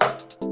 you